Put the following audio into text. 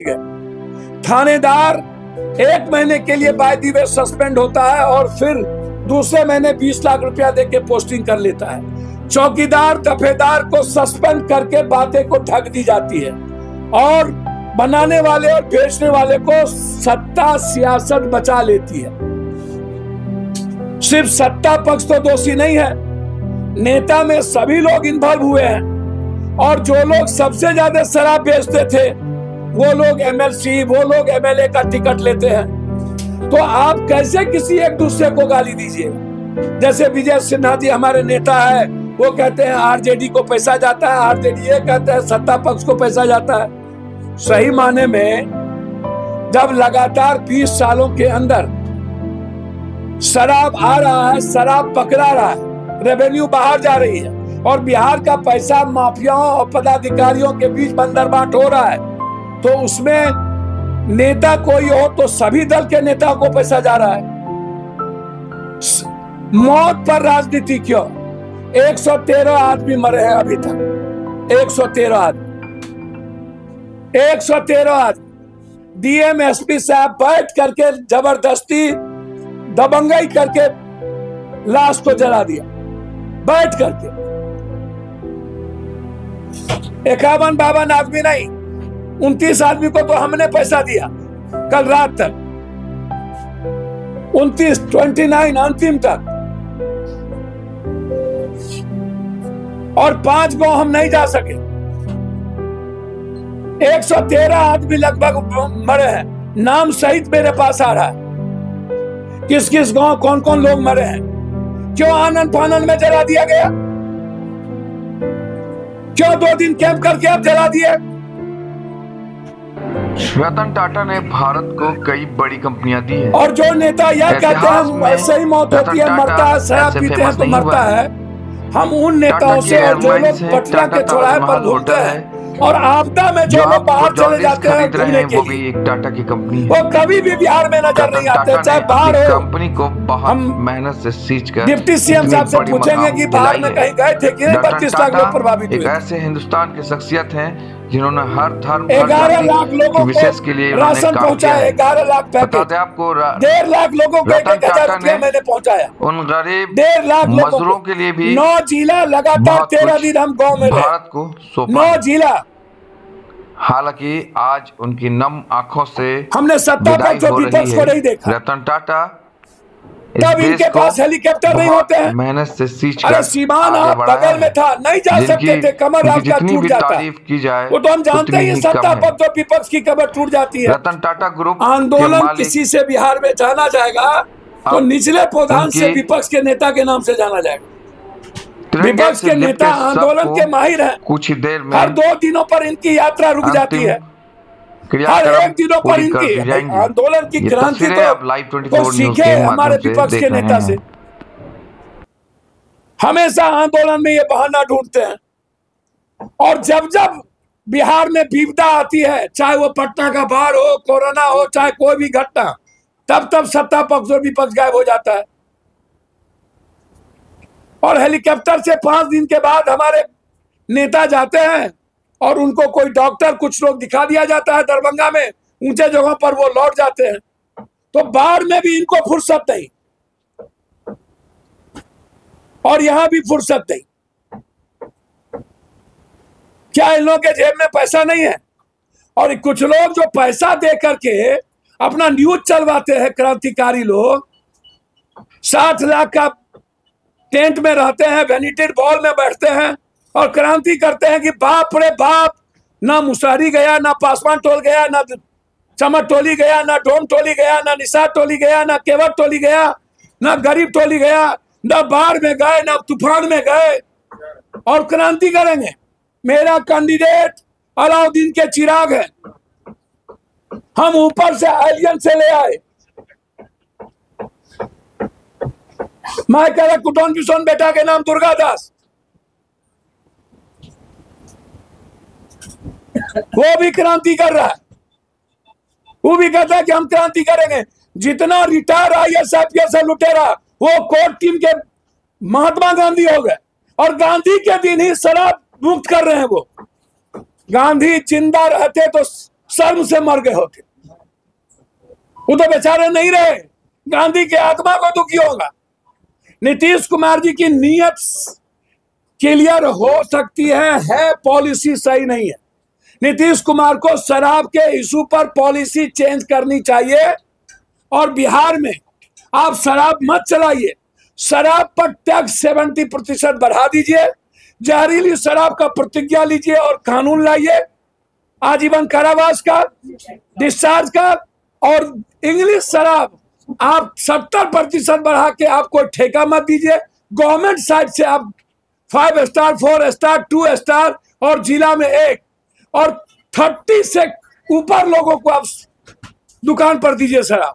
थानेदार एक महीने के लिए बाय दी वे सस्पेंड होता है और फिर दूसरे महीने 20 लाख रुपया देके पोस्टिंग कर लेता है। चौकीदार, दफेदार को सस्पेंड करके बातें को ढक दी जाती है और बनाने वाले और बेचने वाले को सत्ता सियासत बचा लेती है। सिर्फ़ सत्ता पक्ष तो दोषी नहीं है, नेता में सभी लोग इन्वॉल्व हुए हैं और जो लोग सबसे ज़्यादा शराब बेचते थे वो लोग एमएलसी वो लोग एमएलए का टिकट लेते हैं। तो आप कैसे किसी एक दूसरे को गाली दीजिए? जैसे विजय सिन्हा जी हमारे नेता है, वो कहते हैं आरजेडी को पैसा जाता है, आरजेडी ये कहते हैं सत्ता पक्ष को पैसा जाता है। सही माने में, जब लगातार 20 सालों के अंदर शराब आ रहा है, शराब पकड़ा रहा है रेवेन्यू बाहर जा रही है, और बिहार का पैसा माफियाओं और पदाधिकारियों के बीच बंदर बांट हो रहा है तो उसमें नेता कोई हो तो सभी दल के नेताओं को पैसा जा रहा है। मौत पर राजनीति क्यों? 113 आदमी मरे हैं अभी तक। 113 आदमी। 113 आदमी। डीएम, एसपी साहब बैठ करके ज़बरदस्ती दबंगई करके लाश को जला दिया। बैठ करके। इक्यावन बावन आदमी नहीं उनतीस आदमी को तो हमने पैसा दिया। कल रात तक। उनतीस ट्वेंटी नाइन अंतिम तक। और पाँच गाँव हम नहीं जा सके। 113 आदमी लगभग मरे हैं। नाम सहित मेरे पास आ रहा है। किस किस गाँव कौन कौन लोग मरे हैं? क्यों आनंद फानंद में जला दिया गया? क्यों दो दिन कैंप करके आप जला दिए? रतन टाटा ने भारत को कई बड़ी कंपनियाँ दी है। और जो नेता यह कहते हैं ऐसे ही मौत होती है मरता है शराब पीते हैं तो मरता है। हम उन नेताओं से और जो लोग पटना के चौराहे पर घूमते हैं और आपदा में जो लोग बाहर चले जाते हैं घूमने के वो भी एक टाटा की कंपनी वो कभी भी बिहार में नज़र नहीं आते चाहे बाहर हो। कंपनी को हम मेहनत से सींच कर डिप्टी सीएम साहब से पूछेंगे कि बाहर में कहीं गए थे कि नहीं बत्तीस लाख लोग प्रभावित एक हुए। ऐसे हिंदुस्तान की शख्सियत हैं जिन्होंने हर धर्म ग्यारह लाख लोगों विशेष के लिए राशन पहुँचाया ग्यारह लाख बता पैकेट दें आपको डेढ़ लाख लोगों को एक हज़ार रुपया मैंने पहुँचाया। उन गरीब डेढ़ लाख मजदूरों के। लिए भी नौ जिला लगातार तेरह दिन हम गाँव में भारत को नौ जिला। हालाँकि आज उनकी नम आँखों से हमने सत्ता और विपक्ष को नहीं देखा। रतन टाटा तब इनके पास हेलीकॉप्टर नहीं होते हैं। मेहनत से सींच अरे सीमान आप बगल में था नहीं जा सकते थे कमर आपका टूट जाता। की जाए वो तो हम जानते ही सत्ता। पक्ष और विपक्ष की कमर टूट जाती है। रतन टाटा ग्रुप आंदोलन किसी से बिहार में जाना जाएगा तो निचले प्रधान से विपक्ष के नेता के नाम से जाना जाएगा। विपक्ष के नेता आंदोलन के माहिर हैं। कुछ देर में हर दो दिनों पर इनकी यात्रा रुक जाती है। हर एक दिनों पर इनकी आंदोलन की क्रांति तो आप लाइव 24 तो सीखे हमारे विपक्ष के नेता से। हमेशा आंदोलन में ये बहाना ढूंढते हैं। और जब जब बिहार में विपदा आती है चाहे वो पटना का बाढ़ हो कोरोना हो चाहे कोई भी घटना तब तब सत्ता पक्ष और विपक्ष गायब हो जाता है। और हेलीकॉप्टर से पाँच दिन के बाद हमारे नेता जाते हैं और उनको कोई डॉक्टर कुछ लोग दिखा दिया जाता है दरभंगा में, ऊँचे जगहों पर वो लौट जाते हैं। तो बाढ़ में भी इनको फुर्सत नहीं। और यहाँ भी फुर्सत नहीं। क्या इन लोगों के जेब में पैसा नहीं है? और कुछ लोग जो पैसा दे करके अपना न्यूज़ चलवाते हैं, क्रांतिकारी लोग साठ लाख का टेंट में रहते हैं, वेनिटेड बॉल में बैठते हैं और क्रांति करते हैं कि बाप रे बाप, ना मुसारी गया, ना पासवान टोल गया, ना चमक टोली गया, ना डोम टोली गया, ना निषाद टोली गया, ना केवट टोली गया, ना गरीब टोली गया, ना बाढ़ में गए, ना तूफ़ान में गए। और क्रांति करेंगे। मेरा कैंडिडेट अलाउद्दीन के चिराग है। हम ऊपर से एलियन से ले आए। मैं कह रहा कुटोन किशोन बेटा के नाम दुर्गा दास। वो भी क्रांति कर रहा है। वो भी कहता है कि हम क्रांति करेंगे। जितना retire I S I P S लुटेरा, वो कोर्ट टीम के महात्मा गांधी हो गए। और गांधी के दिन ही शराब मुक्त कर रहे हैं वो। गांधी ज़िंदा रहते तो शर्म से मर गए होते। वो तो बेचारे नहीं रहे। गांधी के आत्मा को दुखी होगा। नीतीश कुमार जी की नीयत क्लियर हो सकती है है, पॉलिसी सही नहीं है। नीतीश कुमार को शराब के इशू पर पॉलिसी चेंज करनी चाहिए। और बिहार में आप शराब मत चलाइए। शराब पर टैक्स सेवेंटी प्रतिशत बढ़ा दीजिए। जहरीली शराब का प्रतिज्ञा लीजिए और कानून लाइए। आजीवन कारावास का, डिस्चार्ज का और इंग्लिश शराब आप सत्तर प्रतिशत बढ़ा के आप कोई ठेका मत दीजिए। गवर्नमेंट साइड से आप five star four star two star और जिला में एक और थर्टी से ऊपर लोगों को आप दुकान पर दीजिए शराब